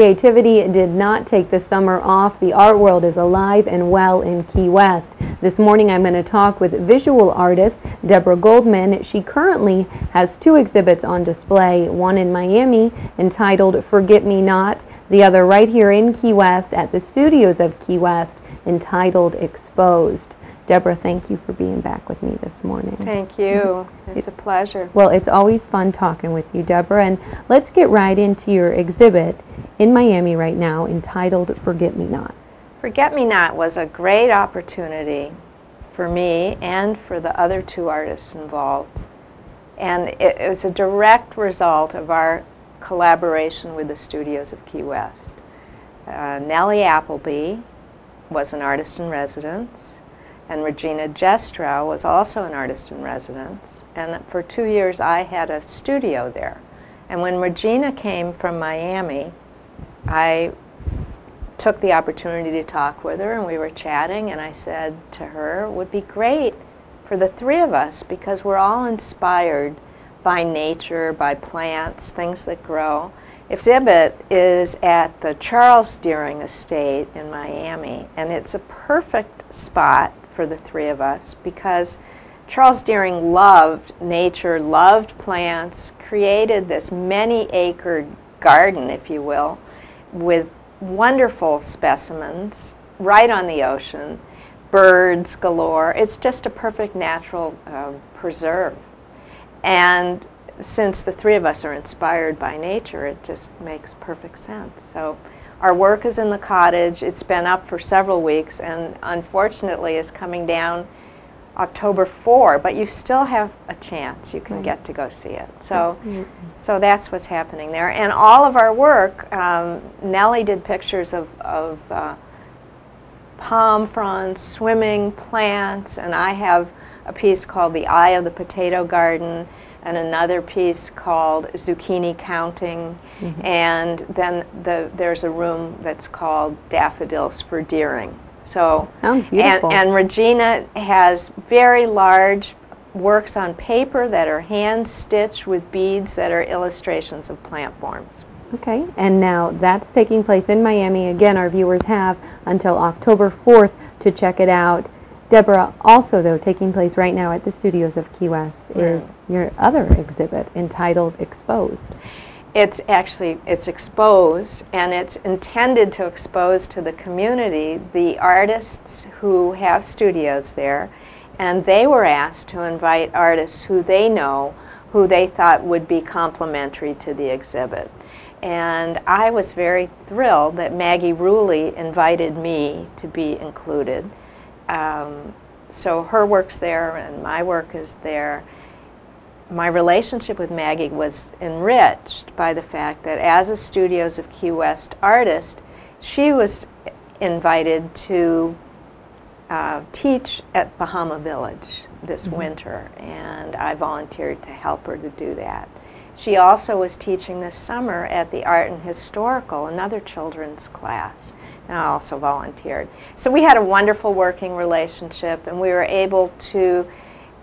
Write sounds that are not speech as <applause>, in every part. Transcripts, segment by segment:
Creativity did not take the summer off. The art world is alive and well in Key West. This morning I'm going to talk with visual artist Deborah Goldman. She currently has two exhibits on display, one in Miami entitled Forget Me Not, the other right here in Key West at the studios of Key West entitled Exposed. Deborah, thank you for being back with me this morning. Thank you. It's a pleasure. Well, it's always fun talking with you, Deborah. And let's get right into your exhibit in Miami right now entitled Forget Me Not. Forget Me Not was a great opportunity for me and for the other two artists involved. And it, it was a direct result of our collaboration with the studios of Key West. Uh, Nellie Appleby was an artist in residence and Regina Jestrow was also an artist in residence. And for two years, I had a studio there. And when Regina came from Miami, I took the opportunity to talk with her, and we were chatting, and I said to her, it would be great for the three of us because we're all inspired by nature, by plants, things that grow. Exhibit is at the Charles Deering Estate in Miami, and it's a perfect spot for the three of us because Charles Deering loved nature, loved plants, created this many acre garden, if you will, with wonderful specimens right on the ocean, birds galore. It's just a perfect natural uh, preserve. And since the three of us are inspired by nature, it just makes perfect sense. So our work is in the cottage. It's been up for several weeks and unfortunately is coming down October 4, but you still have a chance. You can right. get to go see it. So, Absolutely. so that's what's happening there. And all of our work, um, Nellie did pictures of, of uh, palm fronds, swimming plants, and I have a piece called The Eye of the Potato Garden and another piece called Zucchini Counting, mm -hmm. and then the, there's a room that's called Daffodils for Deering. So, Sounds beautiful. And, and Regina has very large works on paper that are hand stitched with beads that are illustrations of plant forms. Okay, and now that's taking place in Miami. Again, our viewers have until October 4th to check it out. Deborah, also though, taking place right now at the studios of Key West right. is your other exhibit entitled Exposed. It's actually, it's exposed and it's intended to expose to the community the artists who have studios there and they were asked to invite artists who they know who they thought would be complementary to the exhibit. And I was very thrilled that Maggie Rulli invited me to be included. Um, so her work's there and my work is there. My relationship with Maggie was enriched by the fact that as a Studios of Key West artist, she was invited to uh, teach at Bahama Village this mm -hmm. winter, and I volunteered to help her to do that. She also was teaching this summer at the Art and Historical, another children's class and I also volunteered. So we had a wonderful working relationship and we were able to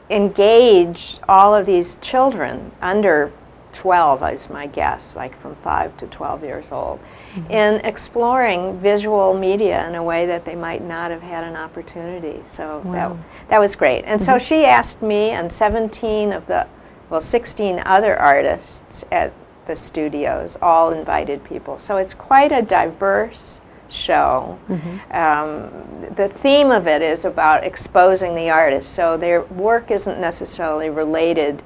engage all of these children under 12 is my guess, like from 5 to 12 years old, mm -hmm. in exploring visual media in a way that they might not have had an opportunity. So wow. that, that was great. And mm -hmm. so mm-hmm. she asked me and 17 of the, well, 16 other artists at the studios all invited people. So it's quite a diverse show. Mm -hmm. um, the theme of it is about exposing the artist, so their work isn't necessarily related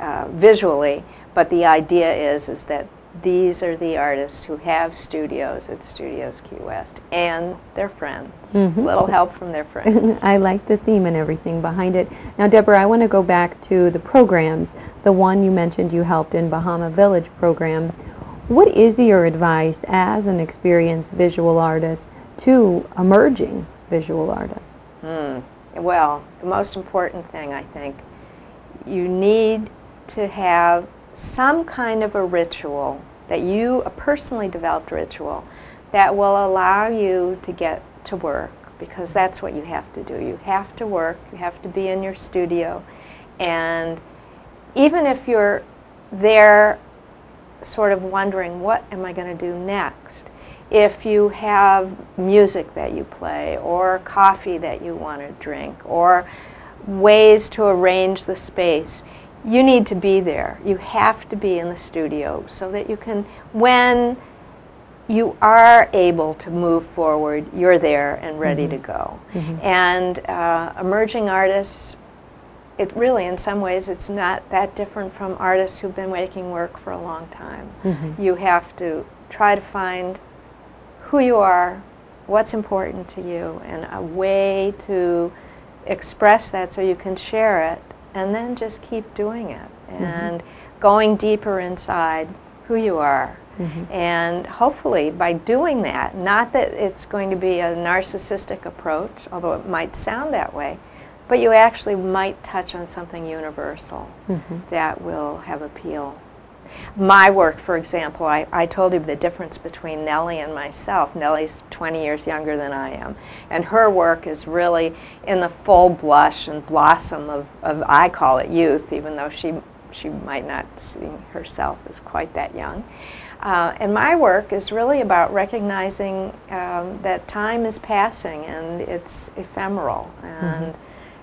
uh, visually, but the idea is is that these are the artists who have studios at Studios Key West and their friends. Mm -hmm. Little help from their friends. <laughs> I like the theme and everything behind it. Now, Deborah, I want to go back to the programs. The one you mentioned you helped in Bahama Village program what is your advice as an experienced visual artist to emerging visual artists? Mm. Well, the most important thing, I think, you need to have some kind of a ritual that you, a personally developed ritual, that will allow you to get to work because that's what you have to do. You have to work, you have to be in your studio, and even if you're there sort of wondering, what am I going to do next? If you have music that you play, or coffee that you want to drink, or ways to arrange the space, you need to be there. You have to be in the studio so that you can, when you are able to move forward, you're there and ready Mm-hmm. to go. And uh, emerging artists, it really, in some ways, it's not that different from artists who've been making work for a long time. Mm-hmm. You have to try to find who you are, what's important to you, and a way to express that so you can share it, and then just keep doing it mm-hmm. and going deeper inside who you are. Mm-hmm. And hopefully, by doing that, not that it's going to be a narcissistic approach, although it might sound that way, but you actually might touch on something universal mm-hmm. that will have appeal. My work, for example, I, I told you the difference between Nellie and myself. Nellie's 20 years younger than I am, and her work is really in the full blush and blossom of, of I call it youth, even though she, she might not see herself as quite that young. Uh, and my work is really about recognizing um, that time is passing and it's ephemeral. And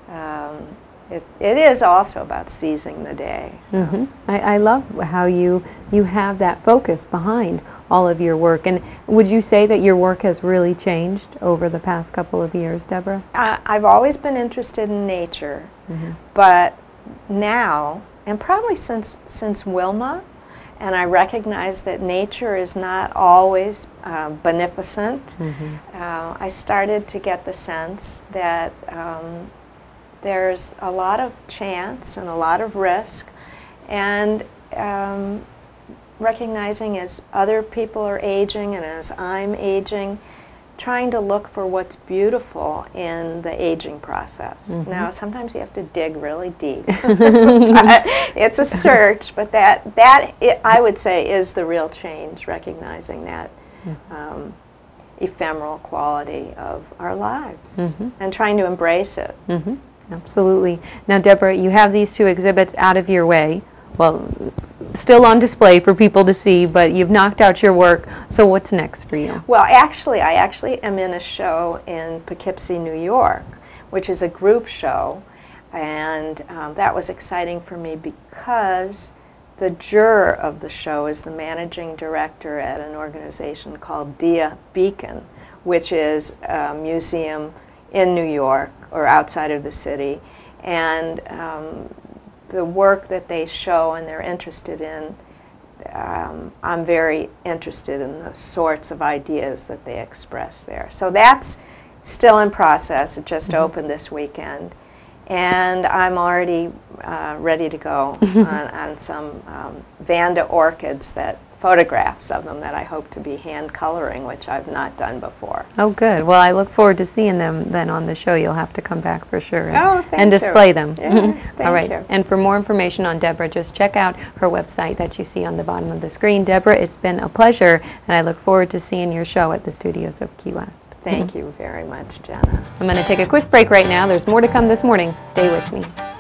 um, it, it is also about seizing the day. so. hmm I, I love how you you have that focus behind all of your work. And would you say that your work has really changed over the past couple of years, Deborah? I, I've always been interested in nature, but now, and probably since since Wilma, and I recognize that nature is not always uh, beneficent. Uh, I started to get the sense that um, there's a lot of chance and a lot of risk, and um, recognizing as other people are aging and as I'm aging, trying to look for what's beautiful in the aging process. Now, sometimes you have to dig really deep. <laughs> <laughs> It's a search, but that that i I would say is the real change. Recognizing that. Um, ephemeral quality of our lives and trying to embrace it. hmm Absolutely. Now, Deborah, you have these two exhibits out of your way. Well, still on display for people to see, but you've knocked out your work. So, what's next for you? Well, actually, I actually am in a show in Poughkeepsie, New York, which is a group show, and um, that was exciting for me because the juror of the show is the managing director at an organization called Dia Beacon, which is a museum in New York or outside of the city, and um, the work that they show and they're interested in um, I'm very interested in the sorts of ideas that they express there. So that's still in process. It just opened this weekend. And I'm already uh, ready to go <laughs> on, on some um, Vanda orchids that photographs of them that I hope to be hand coloring, which I've not done before. Oh, good. Well, I look forward to seeing them then on the show. You'll have to come back for sure and, Oh, thank and you. display them. Yeah, <laughs> All right. you. And for more information on Deborah, just check out her website that you see on the bottom of the screen. Deborah, it's been a pleasure, and I look forward to seeing your show at the studios of Key West. Thank you very much, Jenna. I'm going to take a quick break right now. There's more to come this morning. Stay with me.